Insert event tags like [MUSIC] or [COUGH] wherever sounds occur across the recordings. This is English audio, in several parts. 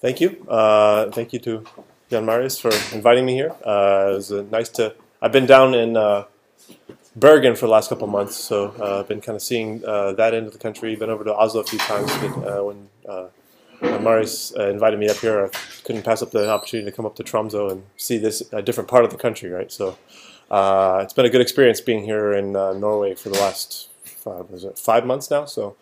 Thank you. Uh, thank you to Jon Marius for inviting me here. Uh, it was uh, nice to. I've been down in uh, Bergen for the last couple months, so uh, I've been kind of seeing uh, that end of the country. Been over to Oslo a few times. But, when Marius invited me up here, I couldn't pass up the opportunity to come up to Tromsø and see this a different part of the country, right? So it's been a good experience being here in Norway for the last five, was it five months now. So.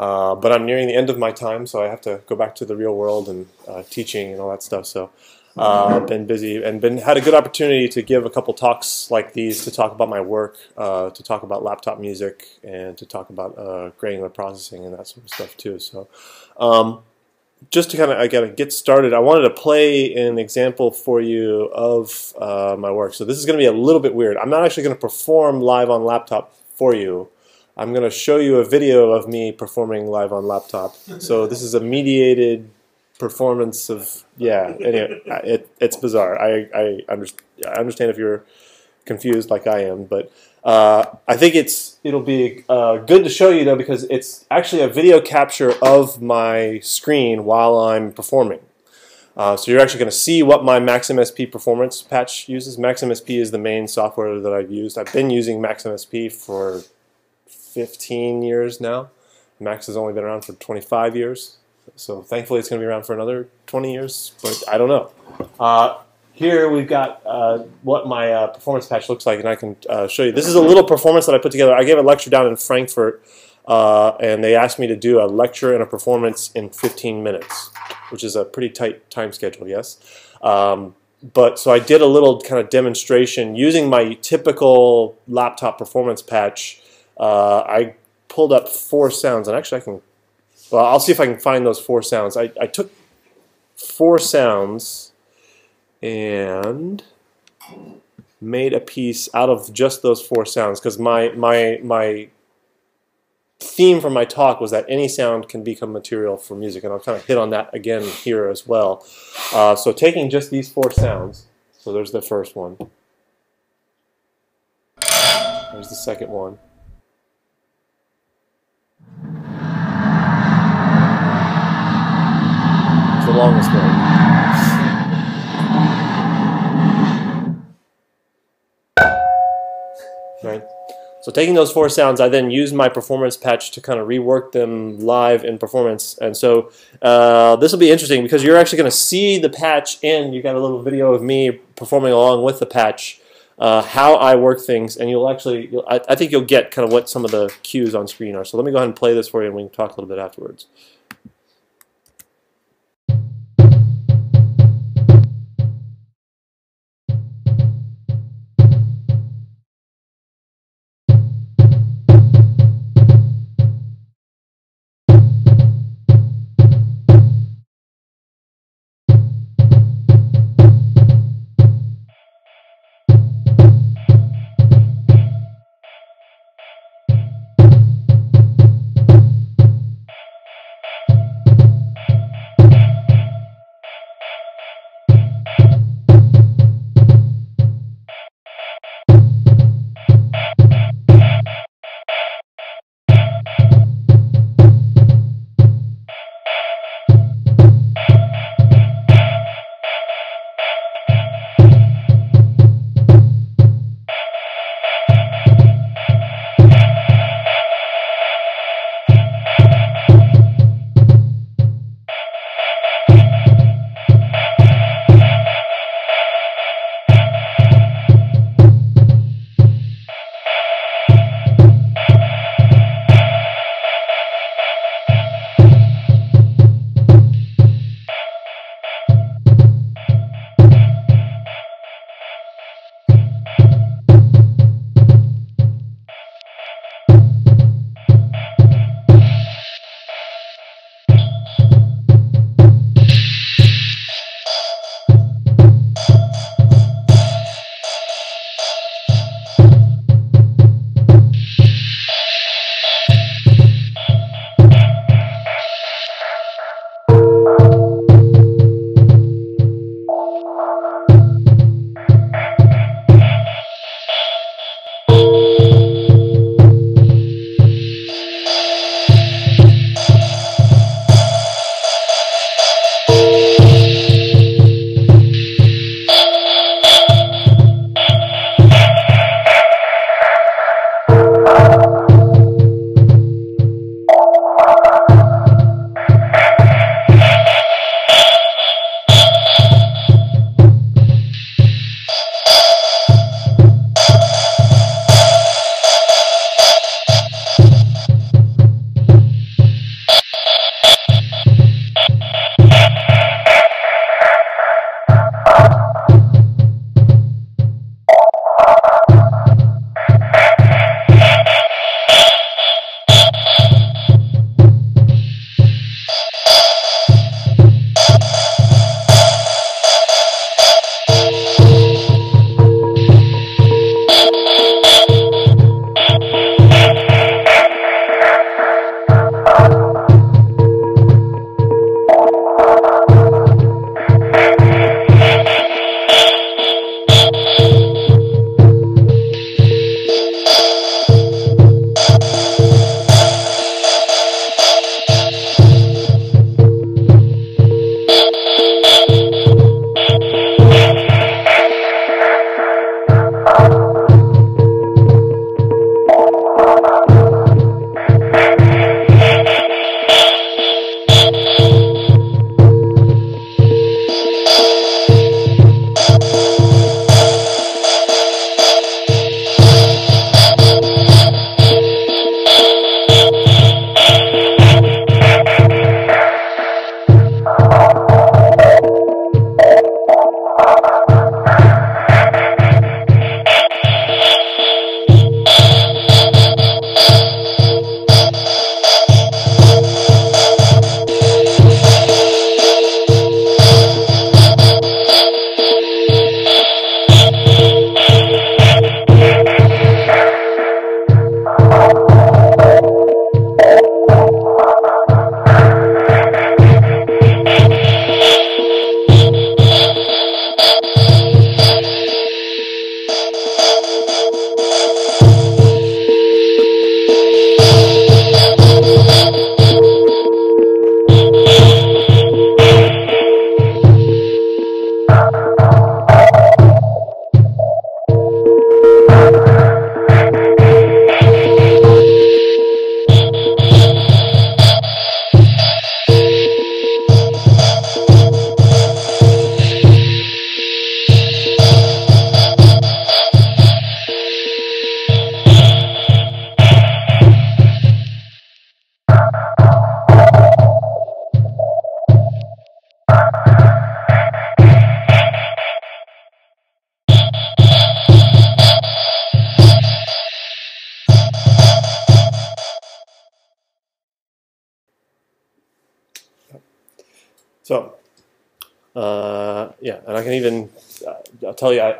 Uh, but I'm nearing the end of my time, so I have to go back to the real world and uh, teaching and all that stuff. So uh, been busy and been had a good opportunity to give a couple talks like these to talk about my work, uh, to talk about laptop music, and to talk about uh, granular processing and that sort of stuff too. So. Um, just to kind of gotta get started, I wanted to play an example for you of uh, my work. So this is going to be a little bit weird. I'm not actually going to perform live on laptop for you. I'm going to show you a video of me performing live on laptop. So this is a mediated performance of yeah. Anyway, it, it's bizarre. I I, under, I understand if you're confused like I am, but uh, I think it's it'll be uh, good to show you though because it's actually a video capture of my screen while I'm performing. Uh, so you're actually going to see what my Max MSP performance patch uses. Max MSP is the main software that I've used. I've been using Max MSP for 15 years now. Max has only been around for 25 years, so thankfully it's going to be around for another 20 years, but I don't know. Uh, here we've got uh, what my uh, performance patch looks like, and I can uh, show you. This is a little performance that I put together. I gave a lecture down in Frankfurt, uh, and they asked me to do a lecture and a performance in 15 minutes, which is a pretty tight time schedule, yes? Um, but so I did a little kind of demonstration using my typical laptop performance patch uh, I pulled up four sounds, and actually I can, well, I'll see if I can find those four sounds. I, I took four sounds and made a piece out of just those four sounds because my, my, my theme for my talk was that any sound can become material for music, and I'll kind of hit on that again here as well. Uh, so taking just these four sounds, so there's the first one. There's the second one. Longest way. Right. So taking those four sounds, I then use my performance patch to kind of rework them live in performance. And so uh, this will be interesting because you're actually going to see the patch in. You got a little video of me performing along with the patch, uh, how I work things, and you'll actually, you'll, I, I think you'll get kind of what some of the cues on screen are. So let me go ahead and play this for you, and we can talk a little bit afterwards.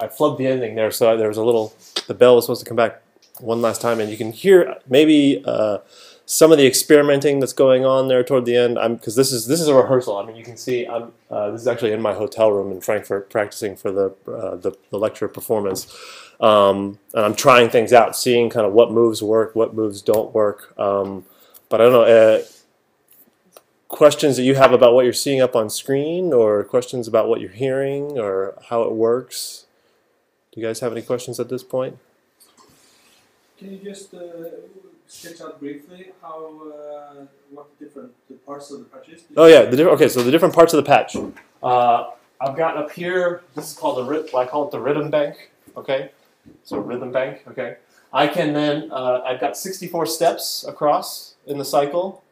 I, flubbed the ending there, so there was a little, the bell was supposed to come back one last time, and you can hear maybe uh, some of the experimenting that's going on there toward the end. I'm because this is this is a rehearsal. I mean, you can see I'm uh, this is actually in my hotel room in Frankfurt, practicing for the uh, the, the, lecture performance, um, and I'm trying things out, seeing kind of what moves work, what moves don't work. Um, but I don't know. Uh, questions that you have about what you're seeing up on screen, or questions about what you're hearing, or how it works? Do you guys have any questions at this point? Can you just uh, sketch out briefly how uh, what the different the parts of the patch is? Oh yeah, the different okay. So the different parts of the patch. Uh, I've got up here. This is called the I call it the rhythm bank. Okay, so rhythm bank. Okay, I can then uh, I've got 64 steps across in the cycle.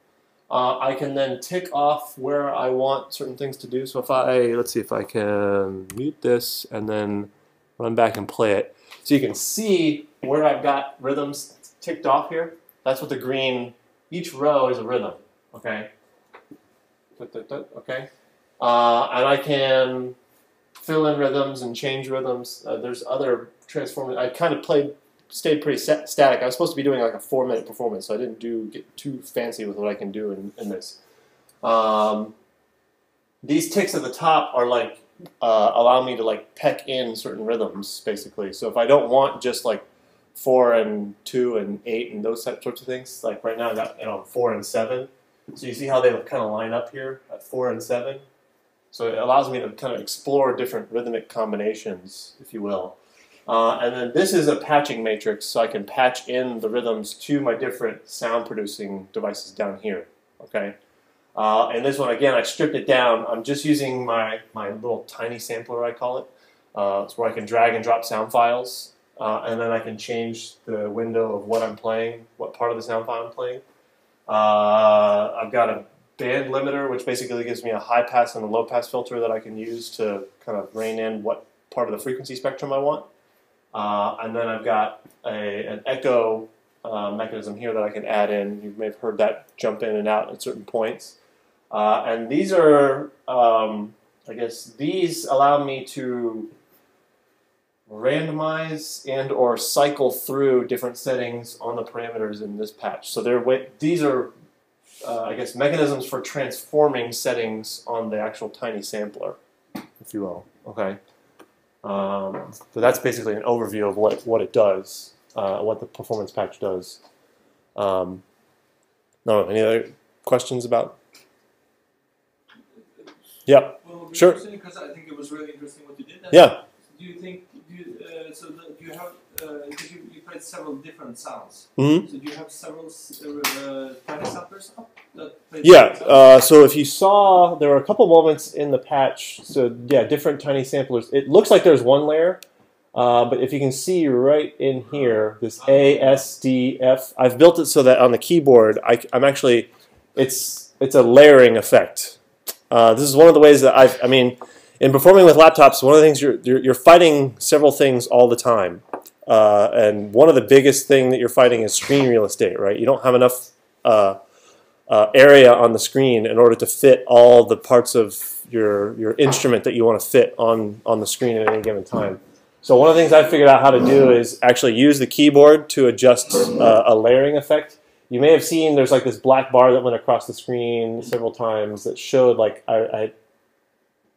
Uh, I can then tick off where I want certain things to do. So if I let's see if I can mute this and then run back and play it. So you can see where I've got rhythms ticked off here. That's what the green, each row is a rhythm, okay? Okay? Uh, and I can fill in rhythms and change rhythms. Uh, there's other transforming. I kind of played, stayed pretty static. I was supposed to be doing like a four minute performance, so I didn't do get too fancy with what I can do in, in this. Um, these ticks at the top are like uh, allow me to like peck in certain rhythms, basically. So if I don't want just like four and two and eight and those sorts of things, like right now I got you know four and seven. So you see how they kind of line up here at four and seven. So it allows me to kind of explore different rhythmic combinations, if you will. Uh, and then this is a patching matrix, so I can patch in the rhythms to my different sound producing devices down here. Okay. Uh, and this one, again, I stripped it down. I'm just using my, my little tiny sampler, I call it. Uh, it's where I can drag and drop sound files. Uh, and then I can change the window of what I'm playing, what part of the sound file I'm playing. Uh, I've got a band limiter, which basically gives me a high pass and a low pass filter that I can use to kind of rein in what part of the frequency spectrum I want. Uh, and then I've got a, an echo uh, mechanism here that I can add in. You may have heard that jump in and out at certain points. Uh, and these are, um, I guess, these allow me to randomize and or cycle through different settings on the parameters in this patch. So they're, these are, uh, I guess, mechanisms for transforming settings on the actual tiny sampler, if you will. Okay. Um, so that's basically an overview of what, what it does, uh, what the performance patch does. Um, no, any other questions about yeah. Well, sure. Because I think it was really interesting what you did. Yeah. Do you think? Do you, uh, so the, do you have? Because uh, you, you played several different sounds. Mm-hmm. So do you have several uh, tiny samplers up Yeah. Uh, so if you saw, there were a couple moments in the patch. So yeah, different tiny samplers. It looks like there's one layer. Uh, but if you can see right in here, this A, S, D, F, I've built it so that on the keyboard, I, I'm actually, it's it's a layering effect. Uh, this is one of the ways that I've, I mean, in performing with laptops, one of the things you're, you're, you're fighting several things all the time. Uh, and one of the biggest thing that you're fighting is screen real estate, right? You don't have enough uh, uh, area on the screen in order to fit all the parts of your, your instrument that you want to fit on, on the screen at any given time. So one of the things I figured out how to do is actually use the keyboard to adjust uh, a layering effect you may have seen there's like this black bar that went across the screen several times that showed like I, I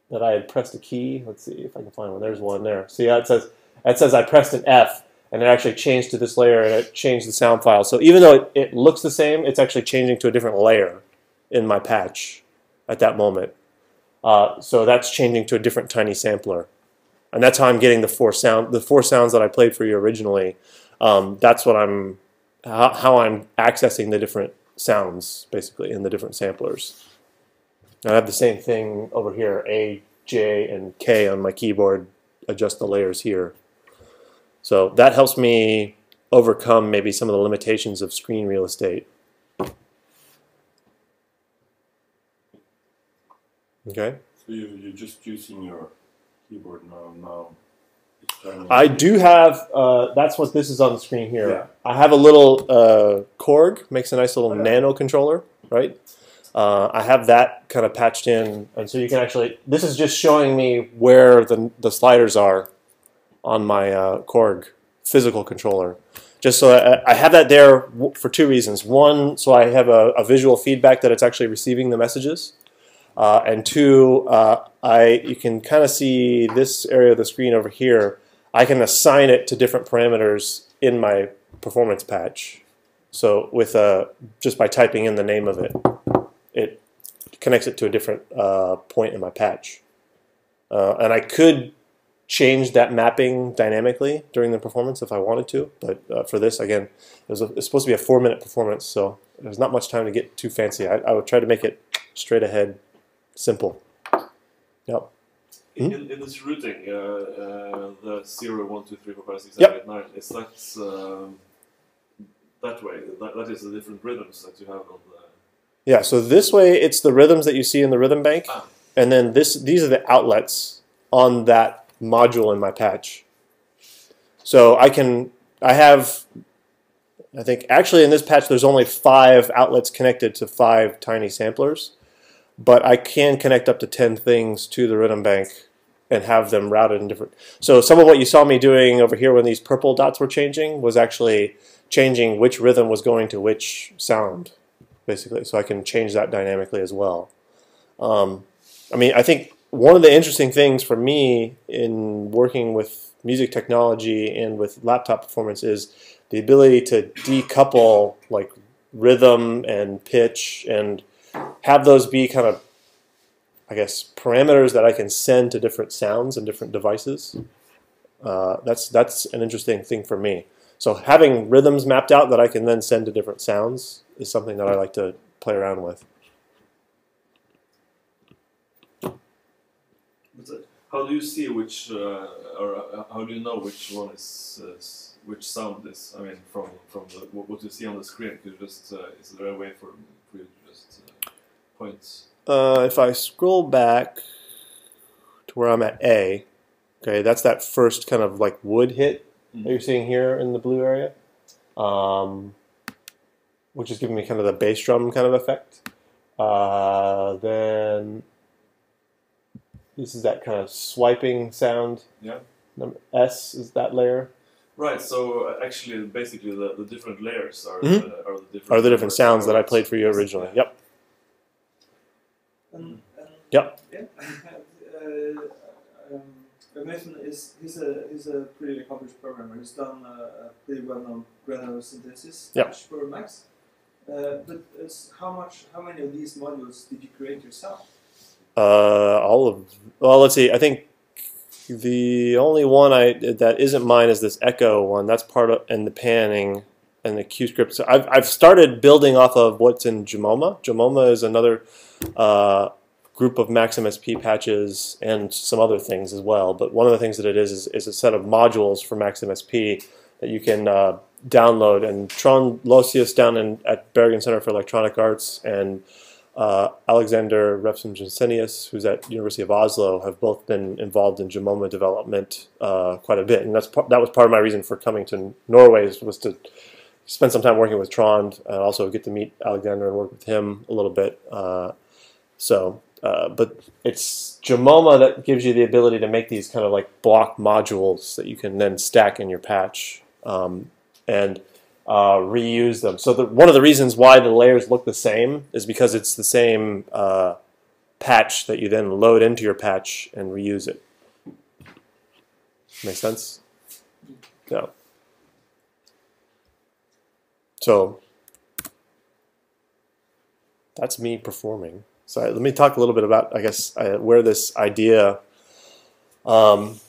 that I had pressed a key. Let's see if I can find one. There's one there. See how it says it says I pressed an F and it actually changed to this layer and it changed the sound file. So even though it, it looks the same, it's actually changing to a different layer in my patch at that moment. Uh, so that's changing to a different tiny sampler. And that's how I'm getting the four sound the four sounds that I played for you originally. Um, that's what I'm how, how I'm accessing the different sounds basically in the different samplers. I have the same thing over here, A, J, and K on my keyboard, adjust the layers here. So that helps me overcome maybe some of the limitations of screen real estate. Okay. So you, you're just using your keyboard now, now I do have. Uh, that's what this is on the screen here. Yeah. I have a little uh, Korg makes a nice little nano controller, right? Uh, I have that kind of patched in, and so you can actually. This is just showing me where the the sliders are on my uh, Korg physical controller. Just so I, I have that there w- for two reasons. One, so I have a, a visual feedback that it's actually receiving the messages, uh, and two, uh, I you can kind of see this area of the screen over here. I can assign it to different parameters in my performance patch. So with uh, just by typing in the name of it, it connects it to a different uh, point in my patch. Uh, and I could change that mapping dynamically during the performance if I wanted to, but for this, again, it was a, it's supposed to be a four-minute performance, so there's not much time to get too fancy. I, I would try to make it straight ahead, simple. Yep. In, in, in this routing, uh, uh, the 0, 1, 2, 3, 4, 5, 6, Yep. 8, 9, is that um, that way? That, that is the different rhythms that you have on the. Yeah, so this way it's the rhythms that you see in the rhythm bank, Ah. and then this these are the outlets on that module in my patch. So I can I have I think actually in this patch there's only five outlets connected to five tiny samplers, but I can connect up to ten things to the rhythm bank and have them routed in different. So some of what you saw me doing over here when these purple dots were changing was actually changing which rhythm was going to which sound basically. So I can change that dynamically as well. Um, I mean, I think one of the interesting things for me in working with music technology and with laptop performance is the ability to decouple like rhythm and pitch and have those be kind of, I guess, parameters that I can send to different sounds and different devices. Uh, that's that's an interesting thing for me. So having rhythms mapped out that I can then send to different sounds is something that I like to play around with. But, uh, how do you see which, uh, or uh, how do you know which one is, uh, which sound is? I mean, from from the, what what you see on the screen, you just uh, is there a way for, for you to just uh. Uh, if I scroll back to where I'm at A, okay, that's that first kind of like wood hit that you're seeing here in the blue area, um, which is giving me kind of the bass drum kind of effect. Uh, then this is that kind of swiping sound. Yeah. Number S is that layer. Right. So uh, actually, basically, the, the different layers are Mhm. the, are the different Are the different sounds that I played for you originally? Yep. And, and. Yeah. uh, um, Mason is he's a he's a pretty accomplished programmer. He's done uh, a pretty well known granular synthesis Yep. patch for Max. Uh, but how much how many of these modules did you create yourself? Uh, all of well, let's see. I think the only one I that isn't mine is this Echo one. That's part of and the panning and the Q script. So I've I've started building off of what's in Jamoma. Jamoma is another uh, group of Max MSP patches and some other things as well. But one of the things that it is is, is a set of modules for Max MSP that you can uh, download. And Trond Lossius down in at Bergen Center for Electronic Arts and uh, Alexander Refsum Jensenius, who's at University of Oslo, have both been involved in Jamoma development uh, quite a bit, and that's that was part of my reason for coming to Norway was to spend some time working with Trond and also get to meet Alexander and work with him a little bit. Uh, so, uh, but it's Jamoma that gives you the ability to make these kind of like block modules that you can then stack in your patch um, and uh, reuse them. So the, one of the reasons why the layers look the same is because it's the same uh, patch that you then load into your patch and reuse it. Make sense? Yeah. So that's me performing. So let me talk a little bit about, I guess, uh, where this idea. Um,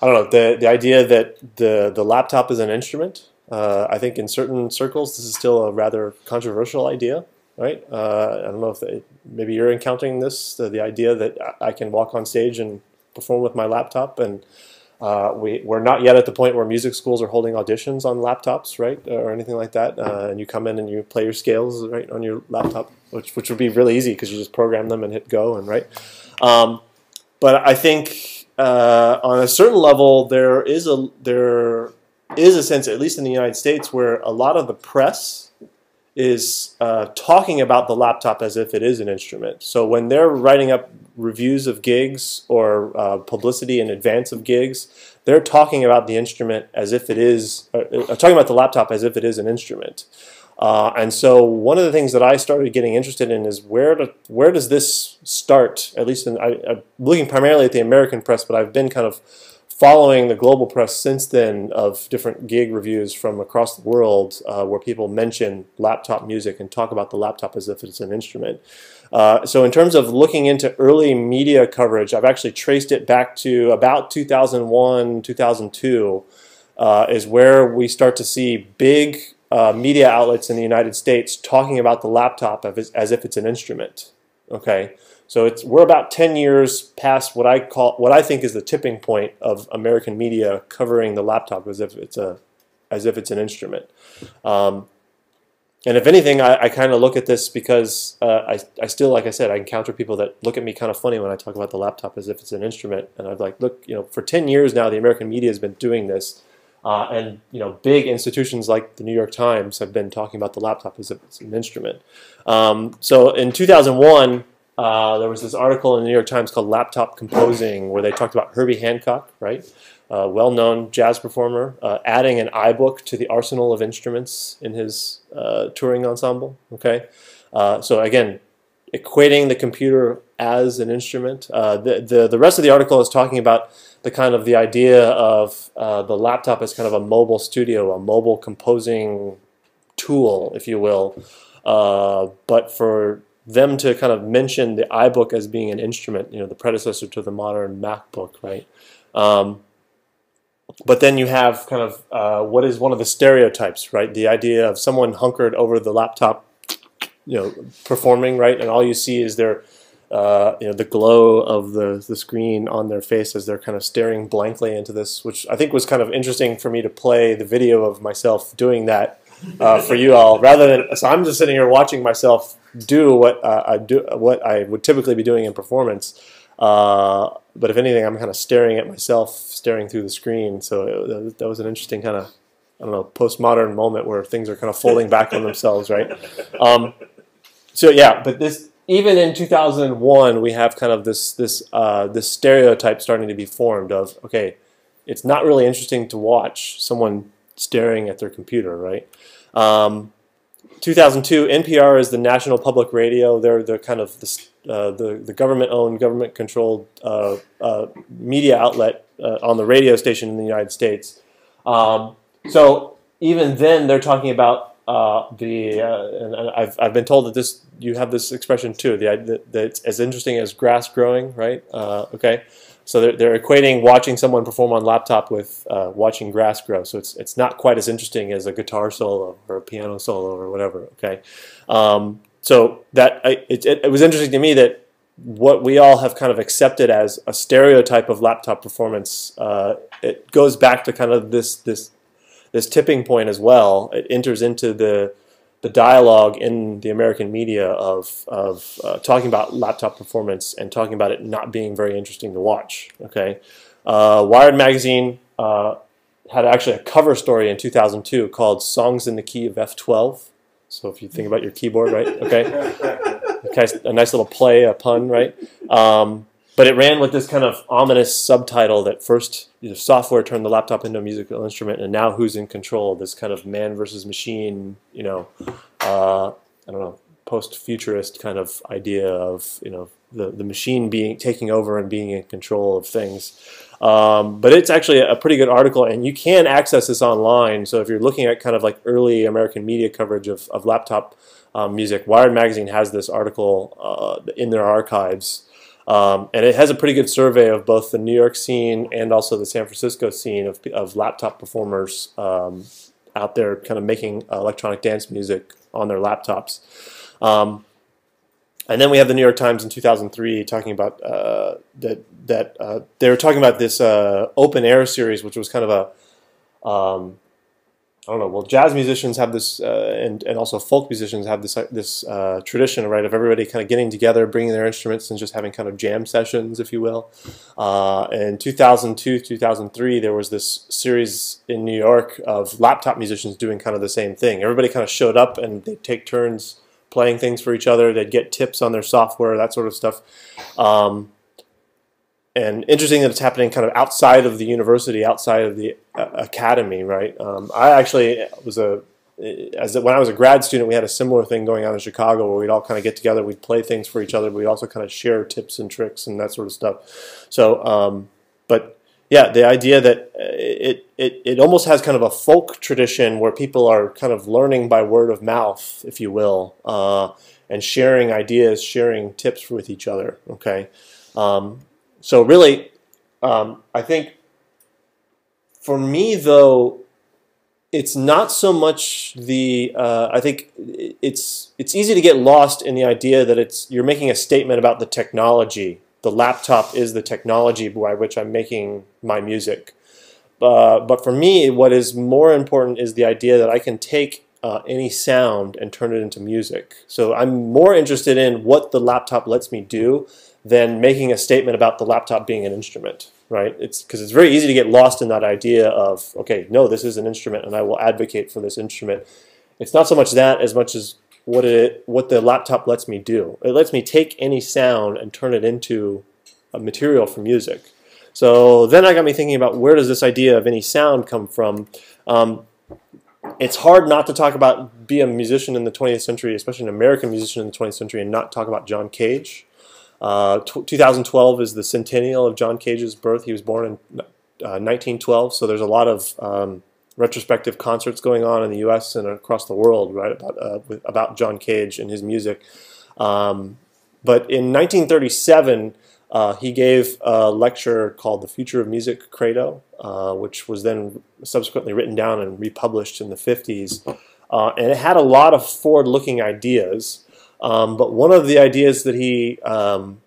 I don't know the the idea that the the laptop is an instrument. Uh, I think in certain circles this is still a rather controversial idea, right? Uh, I don't know if maybe you're encountering this the, the idea that I can walk on stage and perform with my laptop, and uh, we we're not yet at the point where music schools are holding auditions on laptops, right, or anything like that. Uh, and you come in and you play your scales right on your laptop, which which would be really easy because you just program them and hit go and right. Um, but I think uh, on a certain level there is a there is a sense, at least in the United States, where a lot of the press is uh, talking about the laptop as if it is an instrument. So when they're writing up reviews of gigs or uh, publicity in advance of gigs, they're talking about the instrument as if it is, uh, uh, talking about the laptop as if it is an instrument. Uh, and so one of the things that I started getting interested in is where to, where does this start? At least in, I, I'm looking primarily at the American press, but I've been kind of following the global press since then of different gig reviews from across the world uh, where people mention laptop music and talk about the laptop as if it's an instrument. Uh, so in terms of looking into early media coverage, I've actually traced it back to about 2001, 2002 uh, is where we start to see big uh, media outlets in the United States talking about the laptop as, as if it's an instrument. Okay, so it's we're about 10 years past what I call what I think is the tipping point of American media covering the laptop as if it's a as if it's an instrument. Um, and if anything, I, I kind of look at this because uh, I, I still, like I said, I encounter people that look at me kind of funny when I talk about the laptop as if it's an instrument. And I'm like, look, you know, for 10 years now, the American media has been doing this. Uh, and, you know, big institutions like the New York Times have been talking about the laptop as if it's an instrument. Um, so in 2001, uh, there was this article in the New York Times called Laptop Composing where they talked about Herbie Hancock, right? Uh, well-known jazz performer, uh, adding an iBook to the arsenal of instruments in his uh, touring ensemble. Okay, uh, so again, equating the computer as an instrument. Uh, the, the the rest of the article is talking about the kind of the idea of the laptop as kind of a mobile studio, a mobile composing tool, if you will. but for them to kind of mention the iBook as being an instrument, you know, the predecessor to the modern MacBook, right? Um, but then you have kind of uh, what is one of the stereotypes, right? The idea of someone hunkered over the laptop, you know, performing, right? And all you see is their, uh, you know, the glow of the, the screen on their face as they're kind of staring blankly into this, which I think was kind of interesting for me to play the video of myself doing that uh, for you all, rather than so I'm just sitting here watching myself do what uh, I do, what I would typically be doing in performance. Uh, but if anything, I'm kind of staring at myself, staring through the screen. So it, that was an interesting kind of, I don't know, postmodern moment where things are kind of folding back on themselves, right? Um, so yeah, but this even in 2001, we have kind of this this uh, this stereotype starting to be formed of okay, it's not really interesting to watch someone staring at their computer, right? Um, 2002, NPR is the national public radio. They're the kind of the, uh, the, the government-owned, government-controlled uh, uh, media outlet uh, on the radio station in the United States. Um, so even then, they're talking about uh, the. Uh, and I've, I've been told that this you have this expression too. The that it's as interesting as grass growing, right? okay. So they're, they're equating watching someone perform on laptop with uh, watching grass grow. So it's it's not quite as interesting as a guitar solo or a piano solo or whatever. Okay, um, so that I, it, it, it was interesting to me that what we all have kind of accepted as a stereotype of laptop performance, uh, it goes back to kind of this this this tipping point as well. It enters into the the dialogue in the American media of, of uh, talking about laptop performance and talking about it not being very interesting to watch. Okay, uh, Wired magazine uh, had actually a cover story in 2002 called "Songs in the Key of F12." So if you think about your keyboard, right? Okay, [LAUGHS] okay, a nice little play, a pun, right? Um, but it ran with this kind of ominous subtitle that first you know, software turned the laptop into a musical instrument, and now who's in control? This kind of man versus machine, you know, uh, I don't know, post-futurist kind of idea of you know the the machine being taking over and being in control of things. Um, but it's actually a pretty good article, and you can access this online. So if you're looking at kind of like early American media coverage of, of laptop um, music, Wired magazine has this article uh, in their archives. Um, and it has a pretty good survey of both the New York scene and also the San Francisco scene of, of laptop performers um, out there kind of making electronic dance music on their laptops. Um, and then we have the New York Times in 2003 talking about uh, that that uh, they were talking about this uh, open air series, which was kind of a um, I don't know. Well, jazz musicians have this, uh, and and also folk musicians have this uh, this uh, tradition, right, of everybody kind of getting together, bringing their instruments, and just having kind of jam sessions, if you will. Uh, in 2002, 2003, there was this series in New York of laptop musicians doing kind of the same thing. Everybody kind of showed up, and they take turns playing things for each other. They'd get tips on their software, that sort of stuff. Um, and interesting that it's happening kind of outside of the university, outside of the uh, academy, right? Um, I actually was a as a, when I was a grad student, we had a similar thing going on in Chicago where we'd all kind of get together, we'd play things for each other, but we'd also kind of share tips and tricks and that sort of stuff. So, um, but yeah, the idea that it, it it almost has kind of a folk tradition where people are kind of learning by word of mouth, if you will, uh, and sharing ideas, sharing tips with each other. Okay. Um, so really, um, I think for me though, it's not so much the. Uh, I think it's it's easy to get lost in the idea that it's you're making a statement about the technology. The laptop is the technology by which I'm making my music. Uh, but for me, what is more important is the idea that I can take uh, any sound and turn it into music. So I'm more interested in what the laptop lets me do than making a statement about the laptop being an instrument, right? It's because it's very easy to get lost in that idea of, okay, no, this is an instrument and I will advocate for this instrument. It's not so much that as much as what it what the laptop lets me do. It lets me take any sound and turn it into a material for music. So then I got me thinking about where does this idea of any sound come from? Um, it's hard not to talk about be a musician in the 20th century, especially an American musician in the 20th century, and not talk about John Cage. Uh, 2012 is the centennial of John Cage's birth. He was born in uh, 1912, so there's a lot of um, retrospective concerts going on in the U.S. and across the world, right, about uh, with, about John Cage and his music. Um, but in 1937, uh, he gave a lecture called "The Future of Music" Credo, uh, which was then subsequently written down and republished in the 50s, uh, and it had a lot of forward-looking ideas. Um, but one of the ideas that he um,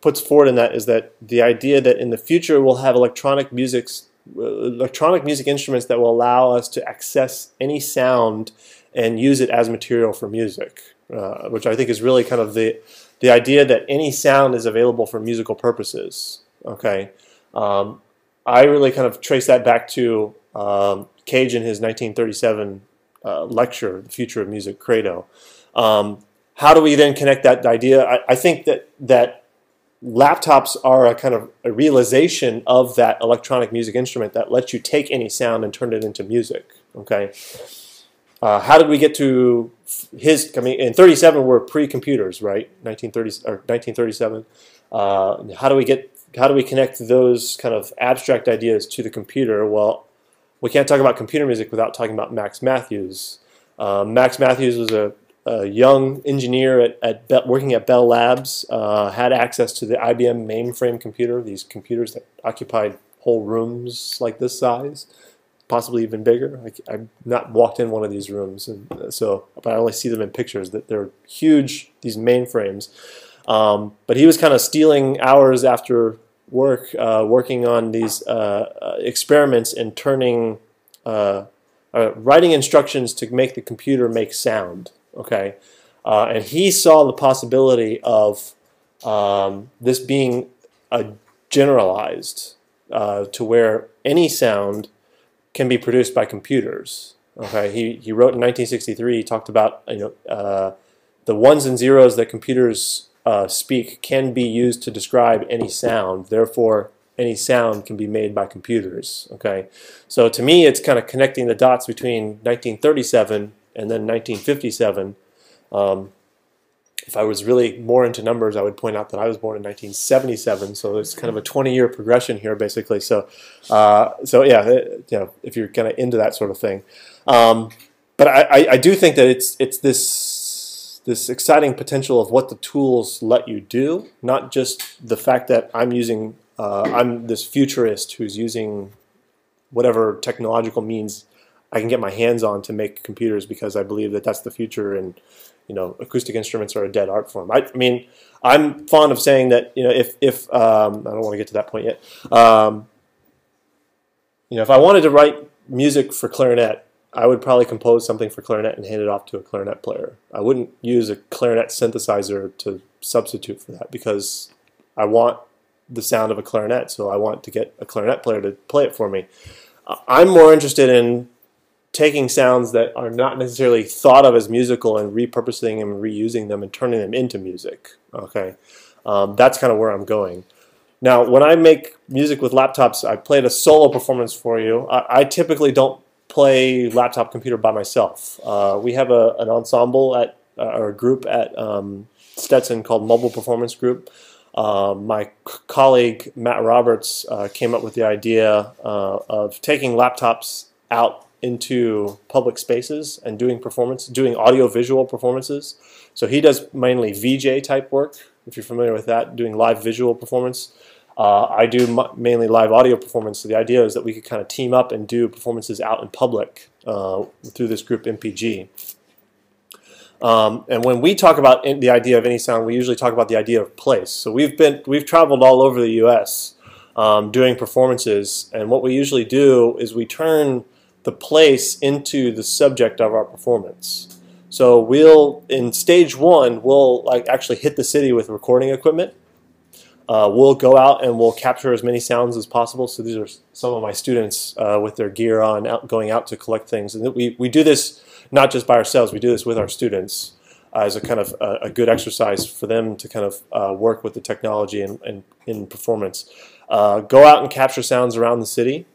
puts forward in that is that the idea that in the future we'll have electronic music, electronic music instruments that will allow us to access any sound and use it as material for music, uh, which I think is really kind of the the idea that any sound is available for musical purposes. Okay, um, I really kind of trace that back to um, Cage in his 1937 uh, lecture, "The Future of Music" Credo. Um, how do we then connect that idea? I, I, think that that laptops are a kind of a realization of that electronic music instrument that lets you take any sound and turn it into music. Okay. Uh, how did we get to his? I mean, in '37 we're pre-computers, right? 1930 or 1937. Uh, how do we get? How do we connect those kind of abstract ideas to the computer? Well, we can't talk about computer music without talking about Max Mathews. Uh, Max Mathews was a a young engineer at, at Be working at Bell Labs, uh, had access to the IBM mainframe computer, these computers that occupied whole rooms like this size, possibly even bigger. I, have not walked in one of these rooms, and uh, so but I only see them in pictures. That they're huge, these mainframes. Um, but he was kind of stealing hours after work, uh, working on these uh, uh experiments and turning, uh, writing instructions to make the computer make sound okay? Uh, and he saw the possibility of um, this being generalized uh, to where any sound can be produced by computers. Okay, he, he wrote in 1963. He talked about you know uh, the ones and zeros that computers uh, speak can be used to describe any sound. Therefore, any sound can be made by computers. Okay, so to me, it's kind of connecting the dots between 1937 and then 1957. Um, if I was really more into numbers, I would point out that I was born in 1977, so it's kind of a 20-year progression here, basically. So, uh, so yeah, it, you know, if you're kind of into that sort of thing, um, but I, I, I, do think that it's it's this this exciting potential of what the tools let you do, not just the fact that I'm using uh, I'm this futurist who's using whatever technological means I can get my hands on to make computers because I believe that that's the future and you know acoustic instruments are a dead art form. I, I mean, I'm fond of saying that you know if if um, I don't want to get to that point yet. Um, you know, if I wanted to write music for clarinet, I would probably compose something for clarinet and hand it off to a clarinet player. I wouldn't use a clarinet synthesizer to substitute for that because I want the sound of a clarinet, so I want to get a clarinet player to play it for me. I'm more interested in taking sounds that are not necessarily thought of as musical and repurposing them and reusing them and turning them into music. Okay, um, that's kind of where I'm going. Now, when I make music with laptops, I played a solo performance for you. I, I typically don't play laptop computer by myself. Uh, we have a, an ensemble at uh, or a group at um, Stetson called Mobile Performance Group. Uh, my colleague Matt Roberts uh, came up with the idea uh, of taking laptops out into public spaces and doing performance, doing audio-visual performances. So he does mainly VJ type work, if you're familiar with that, doing live visual performance. Uh, I do mainly live audio performance. So the idea is that we could kind of team up and do performances out in public uh, through this group MPG. Um, and when we talk about the idea of any sound, we usually talk about the idea of place. So we've been we've traveled all over the U.S. Um, doing performances, and what we usually do is we turn the place into the subject of our performance. So we'll in stage one, we'll like actually hit the city with recording equipment. Uh, we'll go out and we'll capture as many sounds as possible. So these are some of my students uh, with their gear on, out, going out to collect things. And we, we do this not just by ourselves, we do this with our students uh, as a kind of a, a, good exercise for them to kind of uh, work with the technology and, and in performance. Uh, go out and capture sounds around the city.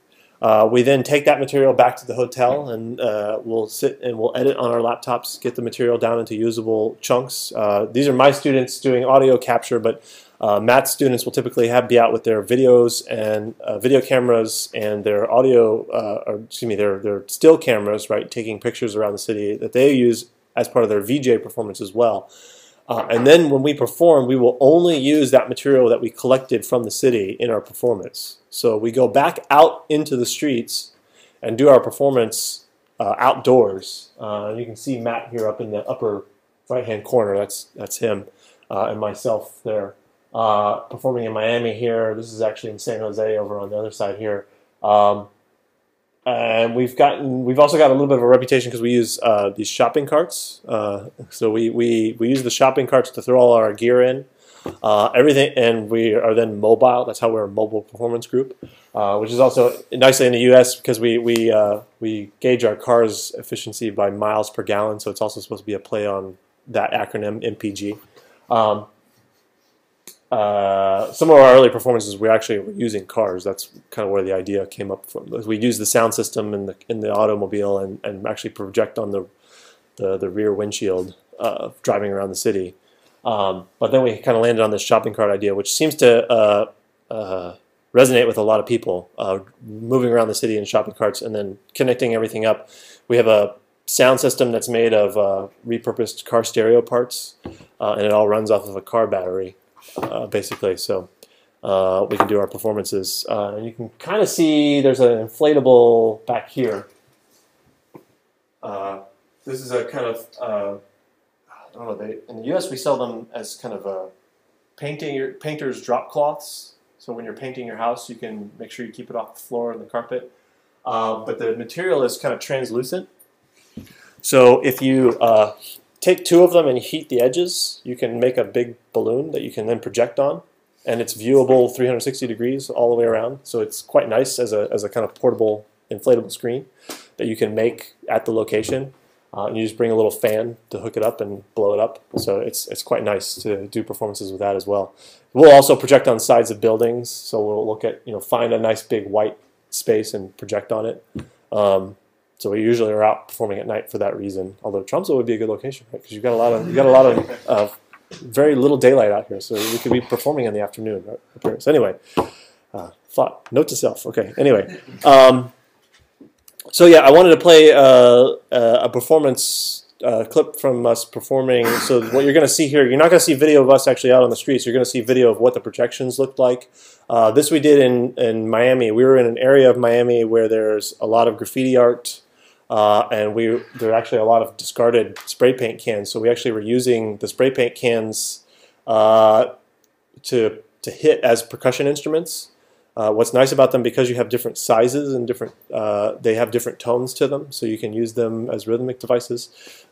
Uh, we then take that material back to the hotel and uh, we'll sit and we'll edit on our laptops, get the material down into usable chunks. Uh, these are my students doing audio capture, but uh, Matt's students will typically have be out with their videos and uh, video cameras and their audio, uh, or excuse me, their their still cameras, right, taking pictures around the city that they use as part of their VJ performance as well. And then when we perform, we will only use that material that we collected from the city in our performance. So we go back out into the streets and do our performance uh, outdoors. Uh, you can see Matt here up in the upper right-hand corner. That's that's him and myself there uh, performing in Miami here. This is actually in San Jose over on the other side here. Um, and we've gotten we've also got a little bit of a reputation because we use uh, these shopping carts. Uh, so we, we we use the shopping carts to throw all our gear in. Uh, everything, and we are then mobile. That's how we're a mobile performance group, uh, which is also nicely in the U.S. because we we uh, we gauge our cars' efficiency by miles per gallon. So it's also supposed to be a play on that acronym MPG. Um, uh, some of our early performances we actually were using cars. That's kind of where the idea came up from. We use the sound system in the in the automobile and, and actually project on the the, the rear windshield uh, driving around the city. Um, but then we kind of landed on this shopping cart idea, which seems to uh, uh, resonate with a lot of people. Uh, moving around the city in shopping carts and then connecting everything up. We have a sound system that's made of uh, repurposed car stereo parts, and it all runs off of a car battery uh, basically. So uh, we can do our performances. Uh, and you can kind of see there's an inflatable back here. Uh, this is a kind of, uh, they, in the US we sell them as kind of a painting your, painter's drop cloths. So when you're painting your house, you can make sure you keep it off the floor and the carpet. Uh, but the material is kind of translucent. So if you take two of them and heat the edges, you can make a big balloon that you can then project on. And it's viewable 360 degrees all the way around. So it's quite nice as a, as a kind of portable inflatable screen that you can make at the location. Uh, and you just bring a little fan to hook it up and blow it up. So it's, it's quite nice to do performances with that as well. We'll also project on sides of buildings. So we'll look at, you know, find a nice big white space and project on it. Um, so we usually are out performing at night for that reason. Although Tromsø would be a good location, right? Because you've got a lot of you got a lot of uh, very little daylight out here, so we could be performing in the afternoon. Right? Anyway, uh, thought note to self. Okay. Anyway, um, so yeah, I wanted to play uh, uh a performance uh, clip from us performing. So what you're going to see here, you're not going to see video of us actually out on the streets. You're going to see video of what the projections looked like. Uh, this we did in in Miami. We were in an area of Miami where there's a lot of graffiti art. Uh, and we there are actually a lot of discarded spray paint cans. So we actually were using the spray paint cans uh, to to hit as percussion instruments. Uh, what's nice about them because you have different sizes and different, uh, they have different tones to them, so you can use them as rhythmic devices.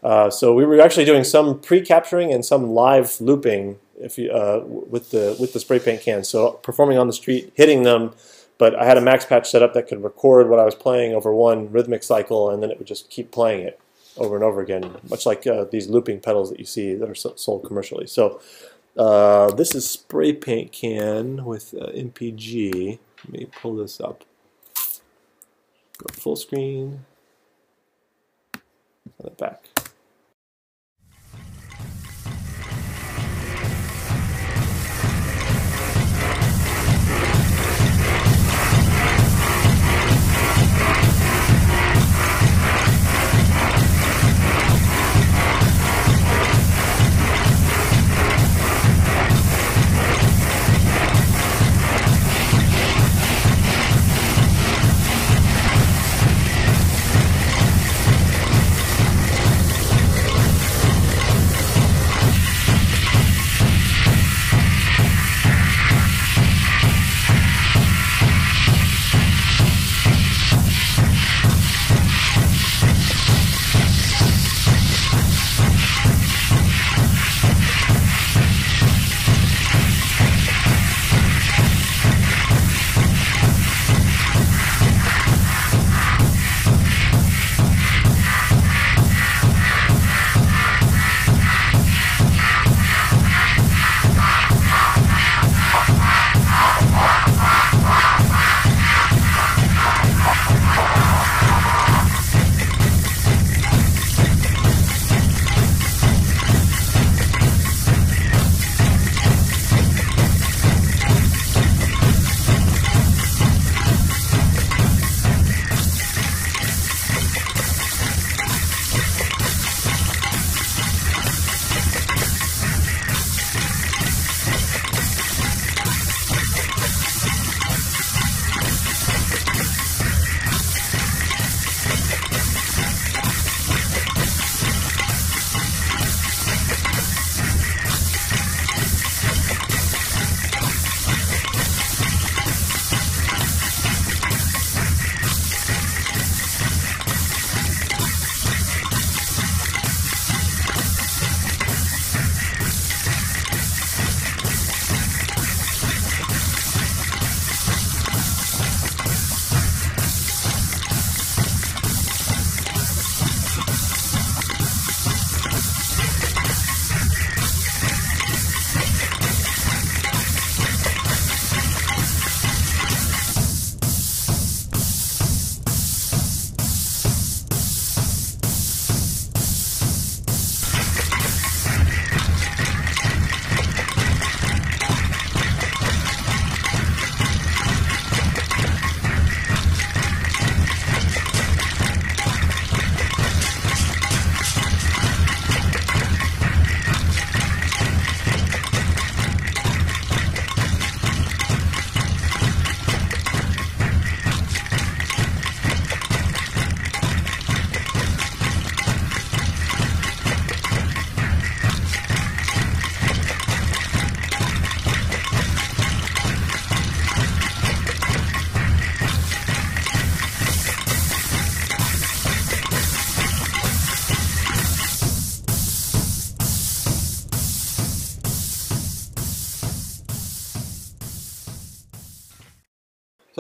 Uh, so we were actually doing some pre-capturing and some live looping if you, uh, with the with the spray paint cans. So performing on the street, hitting them, but I had a max patch set up that could record what I was playing over one rhythmic cycle, and then it would just keep playing it over and over again, much like uh, these looping pedals that you see that are sold commercially. So uh, this is spray paint can with uh, MPG. Let me pull this up. Go full screen. Run it back.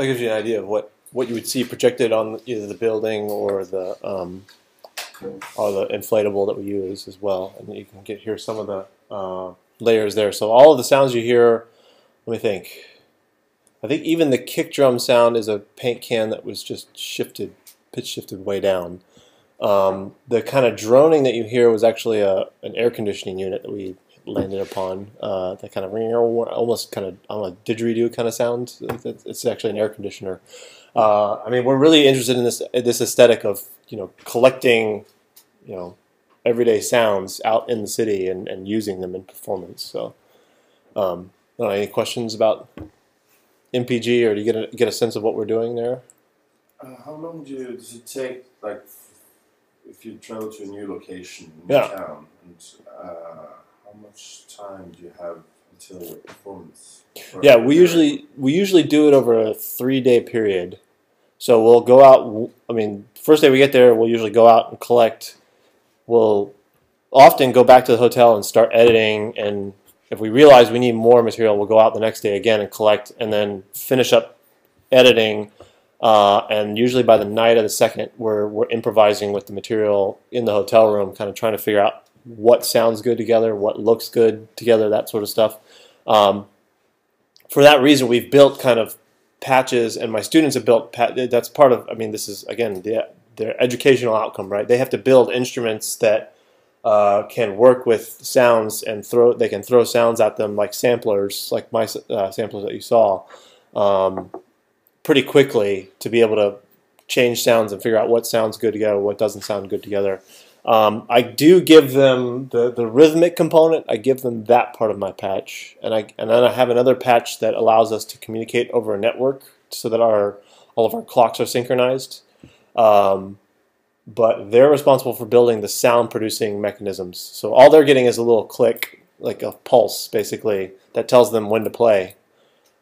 That gives you an idea of what, what you would see projected on either the building or the um, or the inflatable that we use as well. And you can get hear some of the uh, layers there. So all of the sounds you hear, let me think. I think even the kick drum sound is a paint can that was just shifted, pitch shifted way down. Um, the kind of droning that you hear was actually a, an air conditioning unit that we landed upon. Uh, that kind of ringing, almost kind of don't know, didgeridoo kind of sound. It's actually an air conditioner. Uh, I mean, we're really interested in this this aesthetic of you know collecting you know everyday sounds out in the city and, and using them in performance. So, um, know, any questions about MPG, or do you get a, get a sense of what we're doing there? Uh, how long do you, does it take, like, if you travel to a new location in Yeah. town, and uh, much time do you have until the performance? Yeah, we usually we usually do it over a three day period. So we'll go out. I mean, first day we get there, we'll usually go out and collect. We'll often go back to the hotel and start editing. And if we realize we need more material, we'll go out the next day again and collect, and then finish up editing. Uh, and usually by the night of the second, we're we're improvising with the material in the hotel room, kind of trying to figure out what sounds good together, what looks good together, that sort of stuff. Um, for that reason, we've built kind of patches, and my students have built. That's part of. I mean, this is again the, their educational outcome, right? They have to build instruments that uh, can work with sounds and throw. They can throw sounds at them like samplers, like my uh, samplers that you saw, um, pretty quickly to be able to change sounds and figure out what sounds good together, what doesn't sound good together. Um, I do give them the, the rhythmic component. I give them that part of my patch, and I and then I have another patch that allows us to communicate over a network so that our all of our clocks are synchronized. Um, but they're responsible for building the sound producing mechanisms. So all they're getting is a little click, like a pulse, basically, that tells them when to play.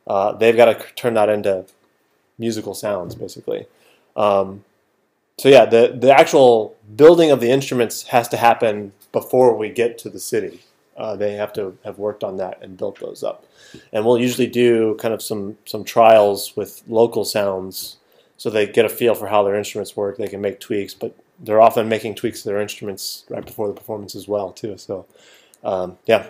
Uh, they've got to turn that into musical sounds, basically. Um, so yeah, the the actual building of the instruments has to happen before we get to the city. Uh, they have to have worked on that and built those up. And we'll usually do kind of some some trials with local sounds, so they get a feel for how their instruments work. They can make tweaks, but they're often making tweaks to their instruments right before the performance as well too. So um, yeah,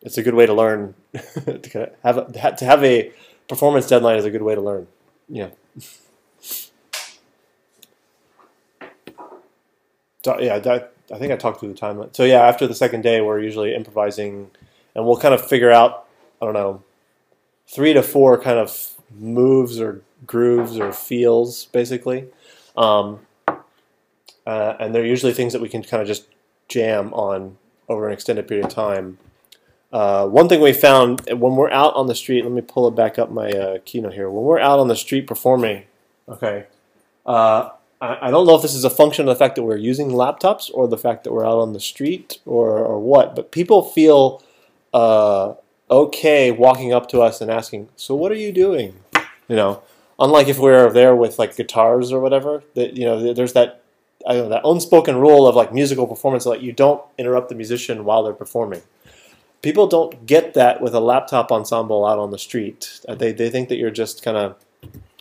it's a good way to learn. [LAUGHS] to kind of have a, to have a performance deadline is a good way to learn. Yeah. [LAUGHS] yeah, that, I think I talked through the timeline. So yeah, after the second day, we're usually improvising, and we'll kind of figure out, I don't know, three to four kind of moves or grooves or feels, basically. Um, uh, and they're usually things that we can kind of just jam on over an extended period of time. Uh, one thing we found when we're out on the street, let me pull it back up my uh, keynote here. When we're out on the street performing, okay, uh, I, don't know if this is a function of the fact that we're using laptops or the fact that we're out on the street or, or what, but people feel uh, okay walking up to us and asking, "So what are you doing?" You know, unlike if we're there with like guitars or whatever. That you know, there's that I don't know that unspoken rule of like musical performance that you don't interrupt the musician while they're performing. People don't get that with a laptop ensemble out on the street. They they think that you're just kind of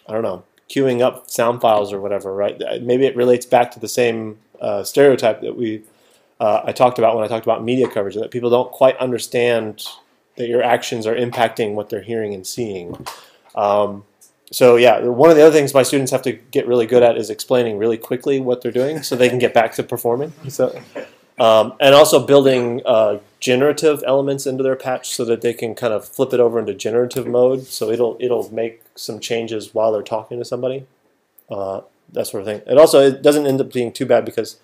I don't know queuing up sound files or whatever, right? Maybe it relates back to the same uh, stereotype that we uh, I talked about when I talked about media coverage, that people don't quite understand that your actions are impacting what they're hearing and seeing. Um, so yeah, one of the other things my students have to get really good at is explaining really quickly what they're doing, so they can get back to performing. So, um, and also building uh, generative elements into their patch so that they can kind of flip it over into generative mode. So it'll it'll make some changes while they're talking to somebody, uh, that sort of thing. It also it doesn't end up being too bad because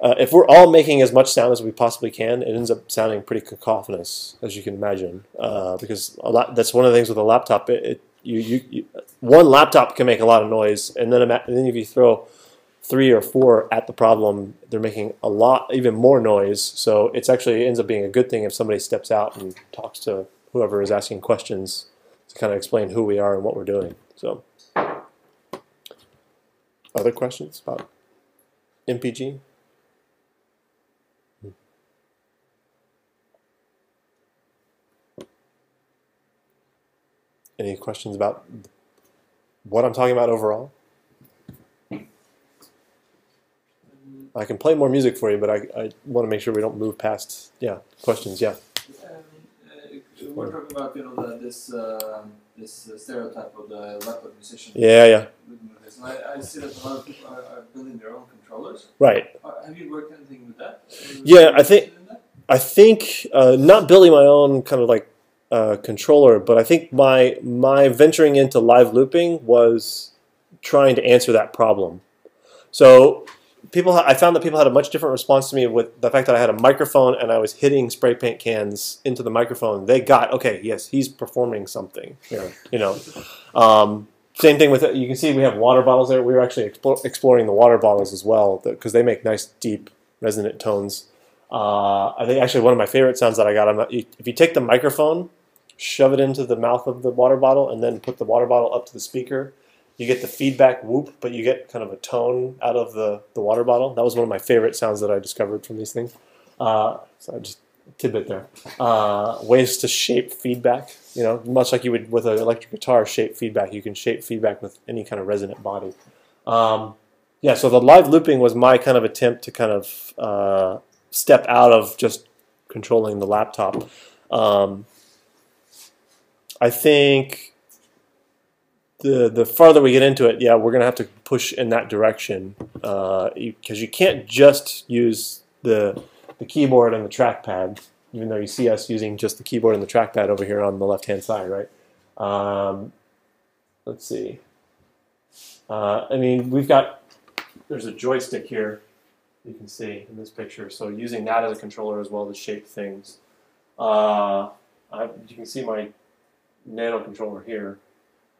uh, if we're all making as much sound as we possibly can, it ends up sounding pretty cacophonous, as you can imagine. Uh, because a lot that's one of the things with a laptop. It, it you, you, you, one laptop can make a lot of noise, and then and then if you throw three or four at the problem, they're making a lot, even more noise. So it's actually it ends up being a good thing if somebody steps out and talks to whoever is asking questions to kind of explain who we are and what we're doing. So, other questions about MPG? Any questions about what I'm talking about overall? I can play more music for you, but I, I want to make sure we don't move past, yeah, questions, yeah. we're talking about you know the, this uh, this uh, stereotype of the laptop musician. Yeah, yeah. And I, I see that a lot of people are, are building their own controllers. Right. Uh, have you worked anything with that? Yeah, I think I think uh, not building my own kind of like uh, controller, but I think my my venturing into live looping was trying to answer that problem. So people, I found that people had a much different response to me with the fact that I had a microphone and I was hitting spray paint cans into the microphone. They got okay, yes, he's performing something here. You know, um, same thing with you can see we have water bottles there. We were actually explore, exploring the water bottles as well because they make nice deep resonant tones. Uh, I think actually one of my favorite sounds that I got. If you take the microphone shove it into the mouth of the water bottle, and then put the water bottle up to the speaker, you get the feedback whoop, but you get kind of a tone out of the, the water bottle. That was one of my favorite sounds that I discovered from these things. Uh, so I just tidbit there. Uh, ways to shape feedback. You know, much like you would with an electric guitar, shape feedback. You can shape feedback with any kind of resonant body. Um, yeah, so the live looping was my kind of attempt to kind of uh, step out of just controlling the laptop. Um, I think the the farther we get into it, yeah, we're gonna have to push in that direction because you, 'cause you can't just use the the keyboard and the trackpad, even though you see us using just the keyboard and the trackpad over here on the left hand side, right? Um, let's see. Uh, I mean, we've got there's a joystick here you can see in this picture. So using that as a controller as well to shape things. Uh, I, you can see my nano controller here.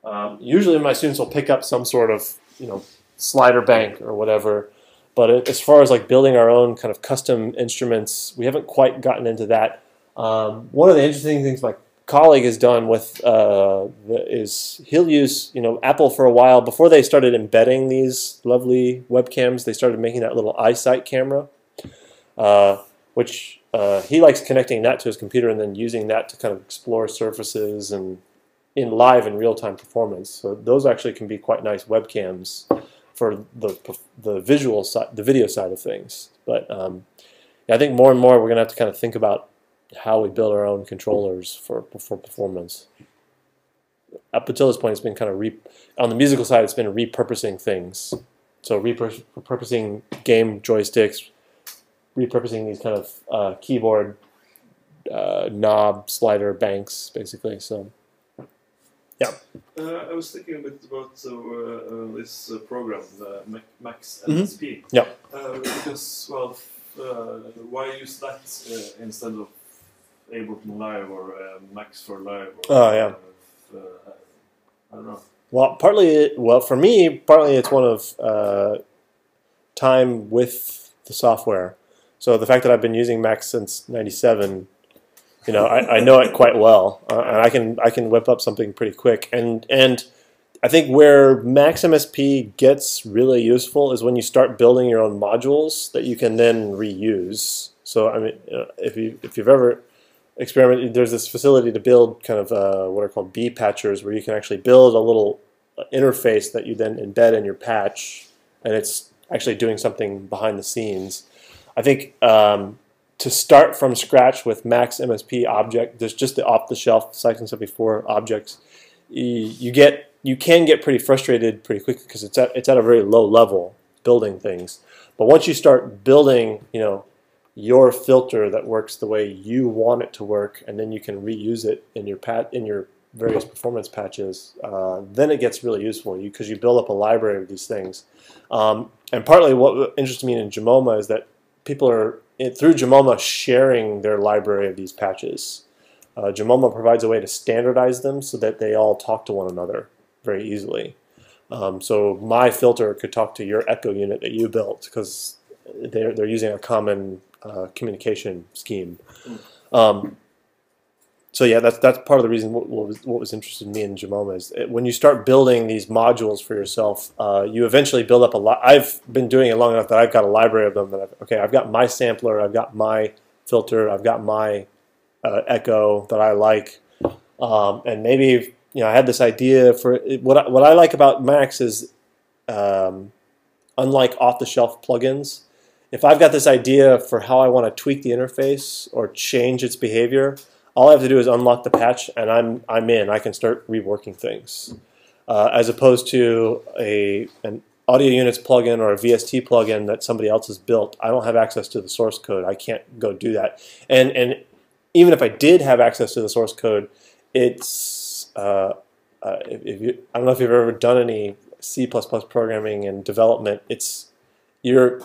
Um, usually my students will pick up some sort of you know slider bank or whatever. But it, as far as like building our own kind of custom instruments, we haven't quite gotten into that. Um, one of the interesting things my colleague has done with uh, the, is he'll use you know Apple for a while before they started embedding these lovely webcams. They started making that little iSight camera, uh, which uh, he likes connecting that to his computer and then using that to kind of explore surfaces and in live and real time performance. So those actually can be quite nice webcams for the the visual side, the video side of things. But um, I think more and more we're gonna have to kind of think about how we build our own controllers for for performance. Up until this point, it's been kind of re- on the musical side. It's been repurposing things, so repurposing game joysticks, repurposing these kind of uh, keyboard uh, knob slider banks, basically. So Uh, I was thinking a bit about uh, uh, this uh, program, the Mac- Max. MSP. Yeah. Uh, because, well, uh, why use that uh, instead of Ableton Live or uh, Max for Live? Oh, yeah. Uh, I don't know. Well, partly, it, well, for me, partly it's one of uh, time with the software. So the fact that I've been using Max since '97, you know, I, I know it quite well, uh, and I can I can whip up something pretty quick. And and I think where Max MSP gets really useful is when you start building your own modules that you can then reuse. So I mean, uh, if you if you've ever experimented, there's this facility to build kind of uh, what are called bpatchers, where you can actually build a little uh, interface that you then embed in your patch, and it's actually doing something behind the scenes. I think um, to start from scratch with Max MSP object, there's just the off-the-shelf Cycling 74 objects. You, you get you can get pretty frustrated pretty quickly because it's at it's at a very low level building things. But once you start building, you know, your filter that works the way you want it to work, and then you can reuse it in your pat in your various performance patches. Uh, then it gets really useful because you, build up a library of these things. Um, and partly what interests me in Jamoma is that people are through Jamoma sharing their library of these patches. Uh, Jamoma provides a way to standardize them so that they all talk to one another very easily. Um, so my filter could talk to your Echo unit that you built because they're they're using a common uh, communication scheme. Um, so yeah, that's that's part of the reason what, what, was, what was interested me and Jamoma is when you start building these modules for yourself, uh, you eventually build up a lot. I've been doing it long enough that I've got a library of them. That I've, okay, I've got my sampler, I've got my filter, I've got my uh, echo that I like, um, and maybe you know I had this idea for what I, what I like about Max is um, unlike off-the-shelf plugins. If I've got this idea for how I want to tweak the interface or change its behavior, all I have to do is unlock the patch, and I'm I'm in. I can start reworking things, uh, as opposed to a an audio units plugin or a VST plugin that somebody else has built. I don't have access to the source code. I can't go do that. And and even if I did have access to the source code, it's uh, uh, if, you I don't know if you've ever done any C++ programming and development. It's you're